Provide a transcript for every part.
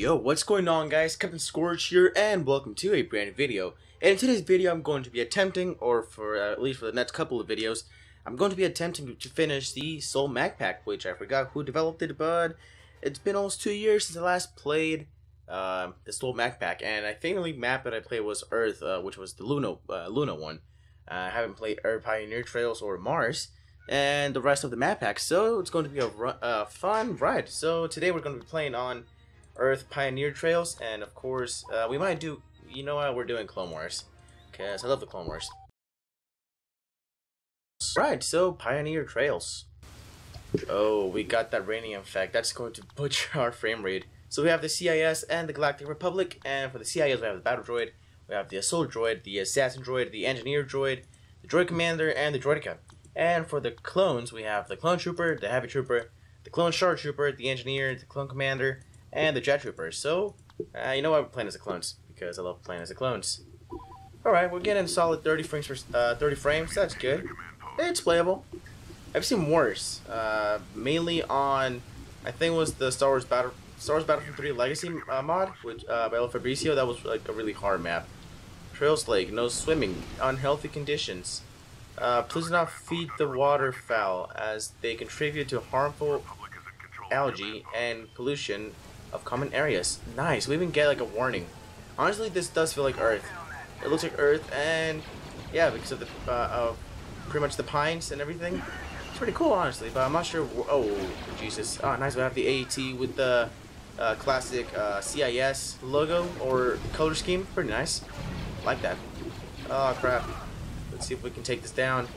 Yo, what's going on guys? Captain Scorch here and welcome to a brand new video. And in today's video I'm going to be attempting, or for uh, at least for the next couple of videos, I'm going to be attempting to finish the Sol Map Pack, which I forgot who developed it, but it's been almost two years since I last played uh, the Sol Map Pack, and I think the only map that I played was Earth, uh, which was the Luna, uh, Luna one. I haven't played Earth Pioneer Trails or Mars, and the rest of the map pack, so it's going to be a uh, fun ride. So today we're going to be playing on Earth Pioneer Trails, and of course, uh, we might do, you know what, we're doing Clone Wars, because I love the Clone Wars. Right, so Pioneer Trails. Oh, we got that raining effect. That's going to butcher our frame rate. So we have the CIS and the Galactic Republic, and for the CIS we have the Battle Droid, we have the Assault Droid, the Assassin Droid, the Engineer Droid, the Droid Commander, and the Droideka. And for the clones, we have the Clone Trooper, the Heavy Trooper, the Clone Star Trooper, the Engineer, the Clone Commander, and the Jet Troopers. So, uh, you know? We're playing as the clones because I love playing as the clones. All right, we're getting solid 30 frames for uh, 30 frames. That's good. It's playable. I've seen worse. Uh, mainly on, I think it was the Star Wars Battle Star Wars Battlefront 3 Legacy uh, mod, which uh, by El Fabricio. That was like a really hard map. Trails Lake, no swimming, unhealthy conditions. Uh, please do not feed the waterfowl as they contribute to harmful algae and pollution of common areas. Nice. We even get like a warning. Honestly, this does feel like Earth. It looks like Earth, and yeah, because of the uh, of pretty much the pines and everything. It's pretty cool, honestly. But I'm not sure. Oh, Jesus! Oh, nice. We have the AAT with the uh, classic uh, CIS logo or color scheme. Pretty nice. Like that. Oh crap. Let's see if we can take this down.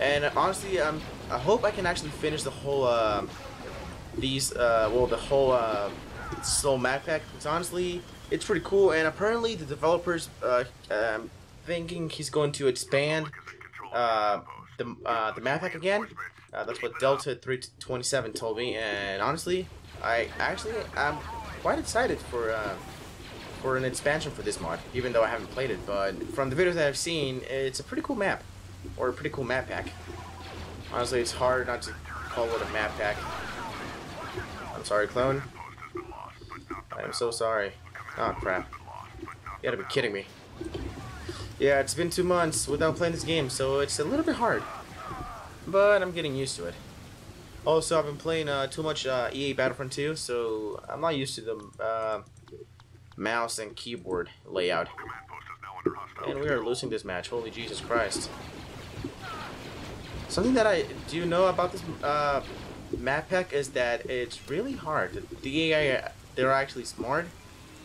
And honestly, I'm. I hope I can actually finish the whole. These. Uh, well, the whole uh, Sol Map Pack. Because honestly, it's pretty cool. And apparently, the developers. Uh, um, thinking he's going to expand. Uh, the uh, the map pack again. Uh, that's what Delta 327 told me. And honestly, I actually I'm quite excited for. Uh, for an expansion for this mod, even though I haven't played it. But from the videos that I've seen, it's a pretty cool map, or a pretty cool map pack. Honestly, it's hard not to call it a map pack. I'm sorry, clone. I am so sorry. Oh crap! You gotta be kidding me. Yeah, it's been two months without playing this game, so it's a little bit hard. But I'm getting used to it. Also, I've been playing uh, too much uh, EA Battlefront 2, so I'm not used to the uh, mouse and keyboard layout. And we are losing this match. Holy Jesus Christ. Something that I do you know about this map pack is that it's really hard. The AI, they're actually smart,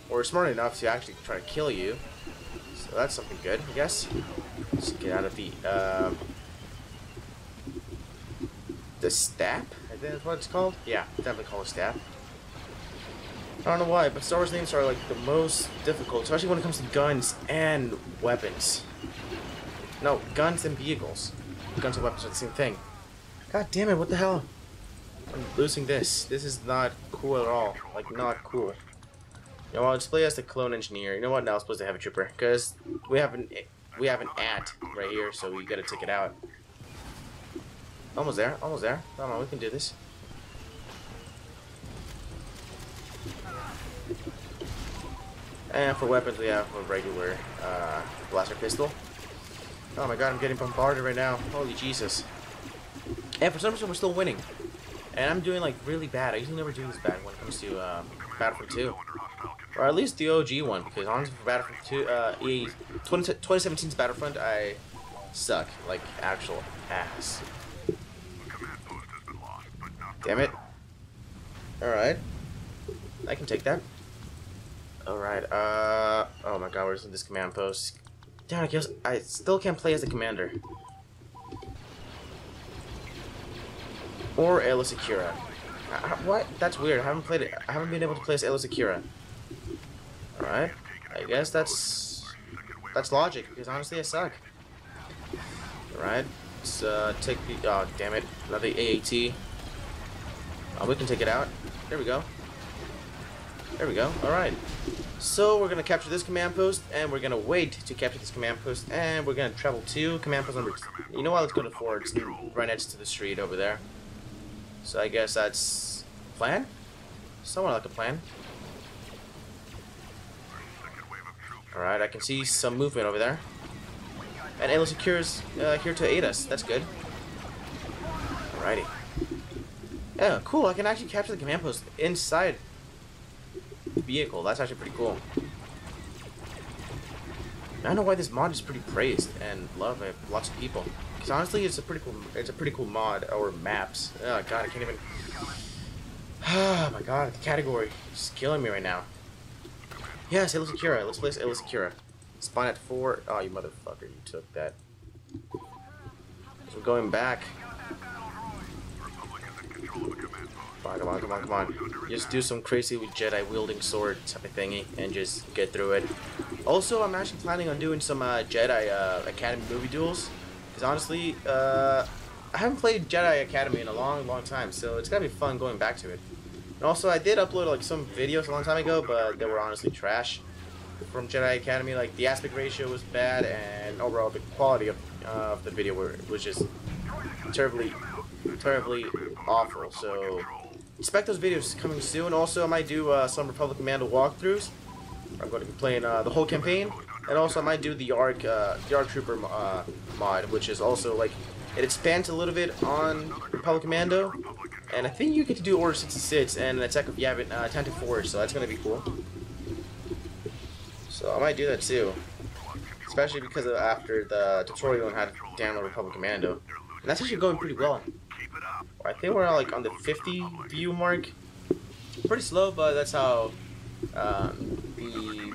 or smart enough to actually try to kill you. So that's something good, I guess. Let's get out of the, uh, the stap? I think that's what it's called? Yeah, definitely called a stap. I don't know why, but Star Wars names are like the most difficult, especially when it comes to guns and weapons. No, guns and vehicles. Guns and weapons are the same thing. God damn it, what the hell? I'm losing this. This is not cool at all. Like, not cool. You know let's play as the clone engineer. You know what, now I'm supposed to have a trooper. Because we have an we have an at right here, so we gotta take it out. Almost there, almost there. Come on, we can do this. And for weapons, we have a regular uh, blaster pistol. Oh my god, I'm getting bombarded right now. Holy Jesus. And for some reason, we're still winning. And I'm doing like really bad. I usually never do this bad when it comes to uh, Battlefront 2. Or at least the OG one, because honestly, for Battlefront 2, uh, EA 20, 2017's Battlefront, I suck. Like, actual ass. Damn it. Alright. I can take that. Alright, uh... Oh my god, where's this command post? Damn, I guess I still can't play as a commander. Or Aayla Secura. Uh, what? That's weird. I haven't played it. I haven't been able to play as Secura. Alright. I guess that's... That's logic, because honestly I suck. Alright. Let's uh, take the... Oh, damn it. Another AAT. Oh, we can take it out. There we go. There we go. Alright. So we're going to capture this command post, and we're going to wait to capture this command post, and we're going to travel to command post number... You know what? Let's go to 4. It's right next to the street over there. So I guess that's plan? Somewhat like a plan. Alright, I can see some movement over there. And Aayla Secura's uh, here to aid us. That's good. Alrighty. Yeah, cool. I can actually capture the command post inside the vehicle. That's actually pretty cool. I don't know why this mod is pretty praised and loved by lots of people. Honestly, it's a pretty cool. It's a pretty cool mod or maps. Oh god, I can't even. Oh my god, the category is killing me right now. Yes, Aayla Secura. Let's place Aayla Secura. Spawn at four. Oh, you motherfucker! You took that. So we're going back. Come on, come on, come on, come on. Just do some crazy Jedi wielding sword type of thingy and just get through it. Also, I'm actually planning on doing some uh, Jedi uh, Academy movie duels. Because honestly, uh, I haven't played Jedi Academy in a long, long time, so it's gonna be fun going back to it. And also, I did upload like some videos a long time ago, but they were honestly trash from Jedi Academy. Like the aspect ratio was bad, and overall the quality of, uh, of the video was just terribly, terribly awful. So expect those videos coming soon. Also, I might do uh, some Republic Commando walkthroughs. I'm going to be playing uh, the whole campaign, and also I might do the ARC, uh, the ARC Trooper uh, mod, which is also like it expands a little bit on Republic Commando, and I think you get to do Order 66 and Attack of Yavin uh, Tantive Force, so that's to be cool. So I might do that too. Especially because of after the tutorial on how to download Republic Commando. And that's actually going pretty well. I think we're like on the 50 view mark. Pretty slow, but that's how um, the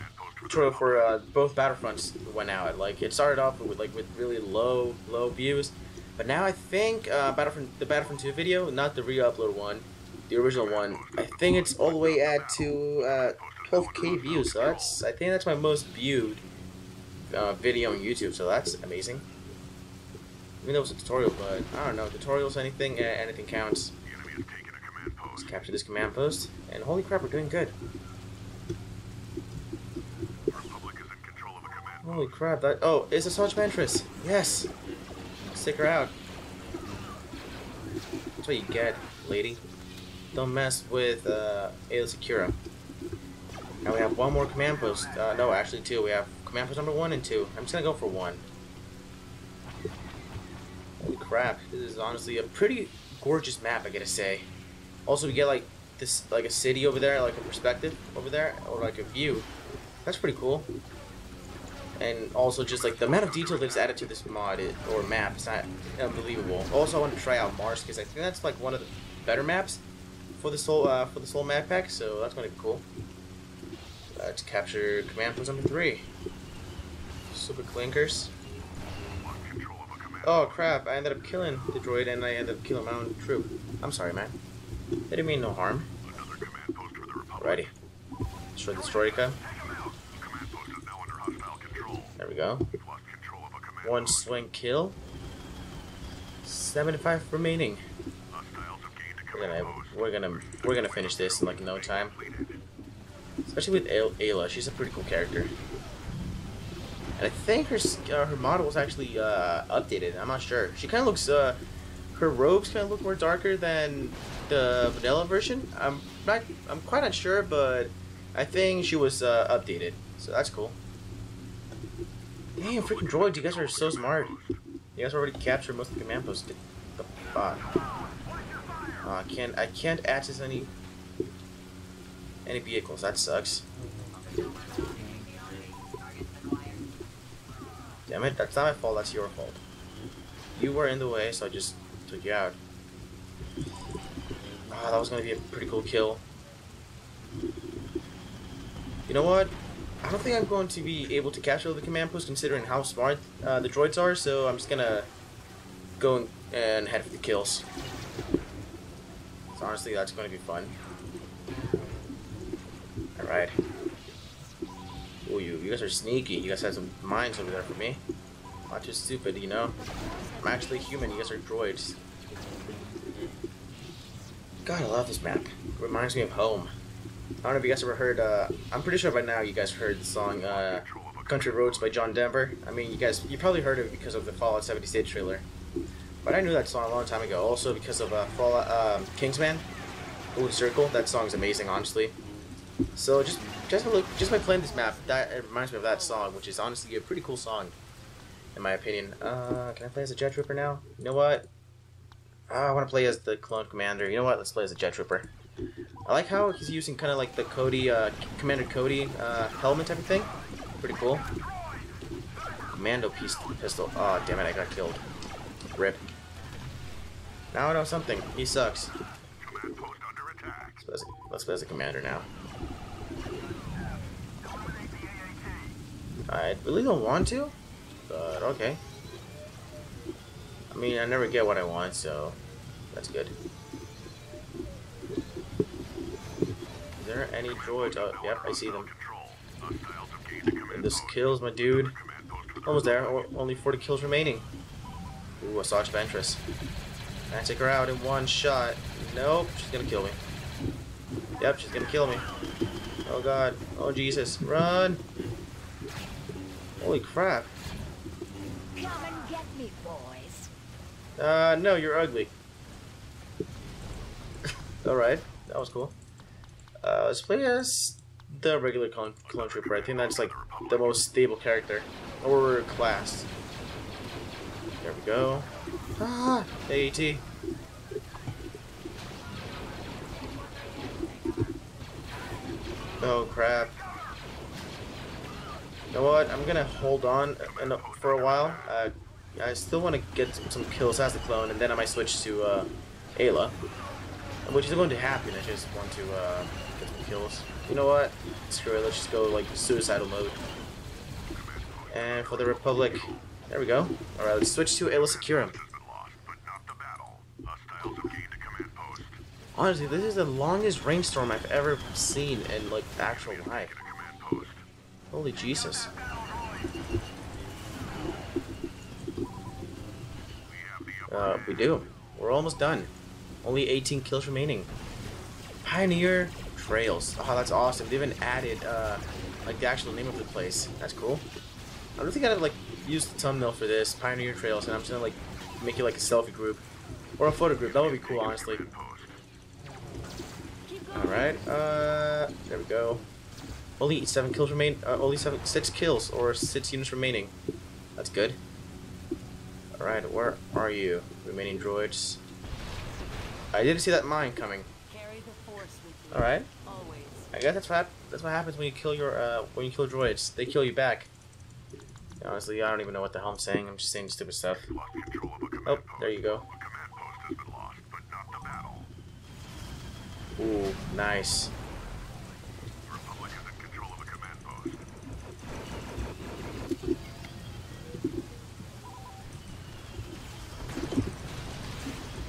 tutorial for uh, both Battlefronts went out. Like it started off with like with really low low views, but now I think uh, Battlefront the Battlefront 2 video, not the re-upload one, the original one, I think it's all the way at to uh, 12k views. So that's I think that's my most viewed uh, video on YouTube. So that's amazing. Even though it was a tutorial, but I don't know. Tutorials, anything, uh, anything counts. Let's capture this command post, and holy crap, we're doing good. Holy crap! That oh, it's Asajj Ventress. Yes. Stick her out. That's what you get, lady. Don't mess with uh, Aayla Secura. Now we have one more command post. Uh, no, actually two. We have command post number one and two. I'm just gonna go for one. Holy crap! This is honestly a pretty gorgeous map, I gotta say. Also, we get like this, like a city over there, like a perspective over there, or like a view. That's pretty cool. And also, just like the amount of detail that's added to this mod it, or map is not unbelievable. Also, I want to try out Mars because I think that's like one of the better maps for this whole uh, for this whole map pack. So that's gonna be cool. Let's capture command post number three. Super clinkers. Oh crap, I ended up killing the droid and I ended up killing my own troop. I'm sorry, man. I didn't mean no harm. Alrighty. Destroy the Stroika. We go. One swing kill. 75 remaining. We're gonna, we're gonna, we're gonna finish this in like no time. Especially with Aayla, she's a pretty cool character. And I think her uh, her model was actually uh, updated. I'm not sure. She kind of looks. Uh, her robes kind of look more darker than the vanilla version. I'm not. I'm quite unsure, but I think she was uh, updated. So that's cool. Damn, freaking droids! You guys are so smart. You guys already captured most of the command posts. Get the fuck. I can't. I can't access any any vehicles. That sucks. Damn it, that's not my fault, that's your fault. You were in the way, so I just took you out. Oh, that was gonna be a pretty cool kill. You know what? I don't think I'm going to be able to capture the command post considering how smart uh, the droids are, so I'm just gonna go and head for the kills. So honestly, that's going to be fun. Alright. Oh, you, you guys are sneaky. You guys have some minds over there for me. Not too stupid, you know? I'm actually human. You guys are droids. God, I love this map. It reminds me of home. I don't know if you guys ever heard, uh, I'm pretty sure by now you guys heard the song, uh, Country Roads by John Denver. I mean, you guys, you probably heard it because of the Fallout 76 trailer. But I knew that song a long time ago, also because of, uh, Fallout, uh, Kingsman. Ooh, Circle. That song's amazing, honestly. So just just look, just by playing this map, that it reminds me of that song, which is honestly a pretty cool song, in my opinion. Uh, can I play as a Jet Trooper now? You know what? Uh, I want to play as the Clone Commander. You know what? Let's play as a Jet Trooper. I like how he's using kind of like the Cody, uh, Commander Cody uh, helmet type of thing. Pretty cool. Commando piece pistol. Oh, damn it, I got killed. Rip. Now I know something. He sucks. Let's play as let's play as a commander now. I really don't want to, but okay. I mean, I never get what I want, so that's good. There any droids? Oh, yep, I see them. And this kills my dude. Almost there. O only 40 kills remaining. Ooh, Asajj Ventress. Can I take her out in one shot? Nope, she's gonna kill me. Yep, she's gonna kill me. Oh god. Oh Jesus. Run! Holy crap. Come and get me, boys. Uh, no, you're ugly. Alright, that was cool. Uh, let's play as the regular clone, clone trooper. I think that's like the most stable character. Or class. There we go. Ah, AAT. Oh crap. You know what? I'm gonna hold on uh, for a while. Uh, I still want to get some kills as the clone, and then I might switch to uh, Aayla, which is going to happen. I just want to uh, get some kills. You know what? Screw it. Let's just go like suicidal mode. And for the Republic, there we go. All right, let's switch to Aayla Secura. Honestly, this is the longest rainstorm I've ever seen in like actual life. Holy Jesus. Uh, we do. We're almost done. Only 18 kills remaining. Pioneer Trails. Oh, that's awesome. They even added, uh, like, the actual name of the place. That's cool. I don't think I'd, like, use the thumbnail for this, Pioneer Trails, and I'm just gonna, like, make it, like, a selfie group. Or a photo group. That would be cool, honestly. Alright, uh, there we go. Only seven kills remain. Uh, only seven, six kills or six units remaining. That's good. All right, where are you, remaining droids? I didn't see that mine coming. All right. I guess that's what that's what happens when you kill your uh, when you kill droids. They kill you back. Honestly, I don't even know what the hell I'm saying. I'm just saying stupid stuff. Oh, there you go. Ooh, nice.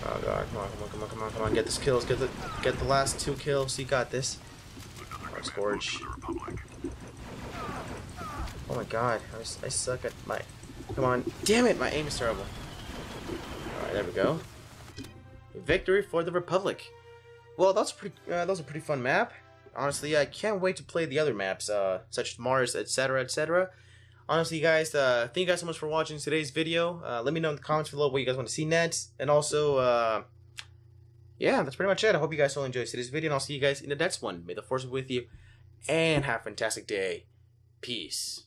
Oh god, come on, come on, come on, get this kills, get the get the last two kills, you got this. Scourge. Oh my god, I, I suck at my... Come on, damn it, my aim is terrible. Alright, there we go. Victory for the Republic. Well, that's pretty. Uh, that was a pretty fun map. Honestly, I can't wait to play the other maps, uh, such as Mars, etc., etc. Honestly, guys, uh, thank you guys so much for watching today's video. Uh, let me know in the comments below what you guys want to see next, and also, uh, yeah, that's pretty much it. I hope you guys all enjoyed today's video, and I'll see you guys in the next one. May the force be with you, and have a fantastic day. Peace.